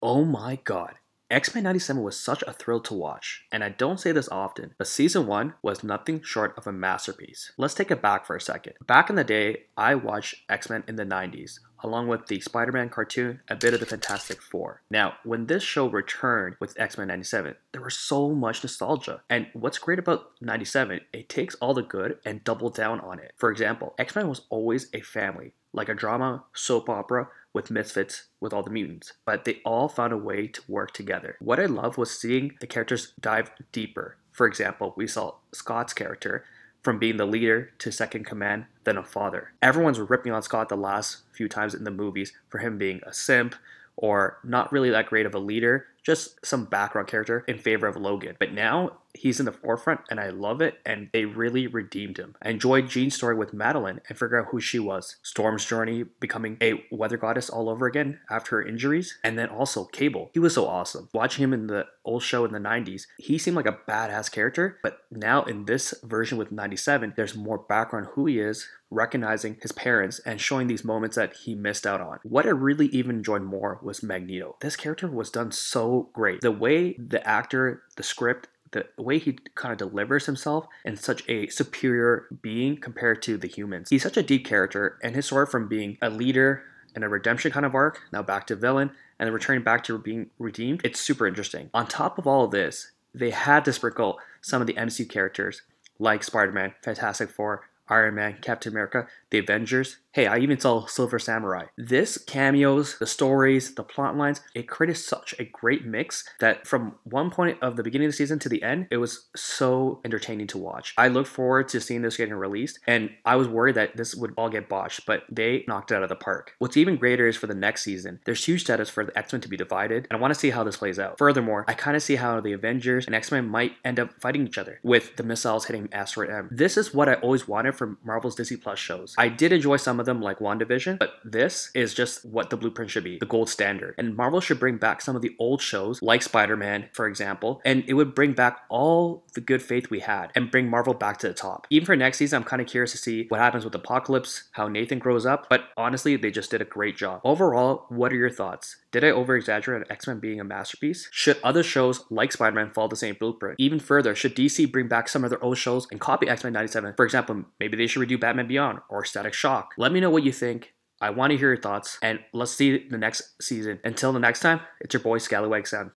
Oh my god. X Men 97 was such a thrill to watch, and I don't say this often, but season 1 was nothing short of a masterpiece. Let's take it back for a second. Back in the day, I watched X Men in the 90s, along with the Spider Man cartoon, a bit of the Fantastic Four. Now, when this show returned with X Men 97, there was so much nostalgia. And what's great about 97, it takes all the good and double down on it. For example, X Men was always a family, like a drama, soap opera, with Misfits with all the mutants, but they all found a way to work together. What I love was seeing the characters dive deeper. For example, we saw Scott's character from being the leader to second command, then a father. Everyone's ripping on Scott the last few times in the movies for him being a simp or not really that great of a leader, just some background character in favor of Logan. But now he's in the forefront and I love it and they really redeemed him. I enjoyed Jean's story with Madeline and figure out who she was. Storm's journey becoming a weather goddess all over again after her injuries and then also Cable. He was so awesome. Watching him in the old show in the 90s, he seemed like a badass character, but now in this version with 97, there's more background who he is, recognizing his parents and showing these moments that he missed out on. What I really even enjoyed more was Magneto. This character was done so great. The way the actor, the script, the way he kind of delivers himself and such a superior being compared to the humans. He's such a deep character, and his story from being a leader and a redemption kind of arc, now back to villain, and then returning back to being redeemed, it's super interesting. On top of all of this, they had to sprinkle some of the MCU characters like Spider Man, Fantastic Four, Iron Man, Captain America, the Avengers. Hey, I even saw Silver Samurai. This cameos, the stories, the plot lines, it created such a great mix that from one point of the beginning of the season to the end, it was so entertaining to watch. I look forward to seeing this getting released, and I was worried that this would all get botched, but they knocked it out of the park. What's even greater is for the next season, there's huge status for the X-Men to be divided, and I want to see how this plays out. Furthermore, I kind of see how the Avengers and X-Men might end up fighting each other with the missiles hitting Asteroid M. This is what I always wanted from Marvel's Disney Plus shows. I did enjoy some of them like WandaVision, but this is just what the blueprint should be, the gold standard. And Marvel should bring back some of the old shows like Spider-Man, for example, and it would bring back all the good faith we had and bring Marvel back to the top. Even for next season, I'm kind of curious to see what happens with Apocalypse, how Nathan grows up, but honestly, they just did a great job. Overall, what are your thoughts? Did I over exaggerate X Men being a masterpiece? Should other shows like Spider Man follow the same blueprint? Even further, should DC bring back some of their old shows and copy X Men 97? For example, maybe they should redo Batman Beyond or Static Shock. Let me know what you think. I want to hear your thoughts, and let's see the next season. Until the next time, it's your boy Scallywag Sam.